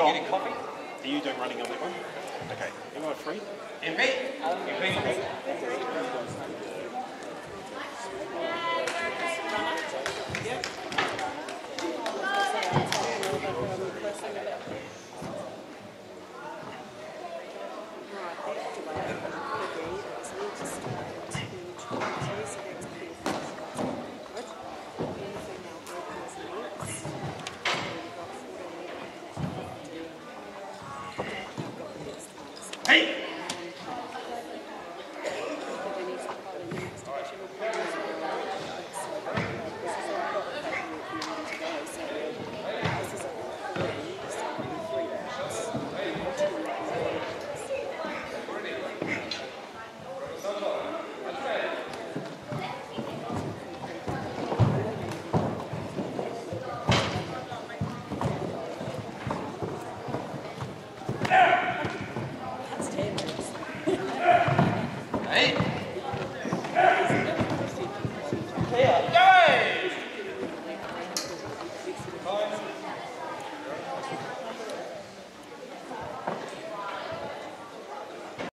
John, getting coffee? are you doing running on that one? Okay, anyone free? MP? MP? はい right?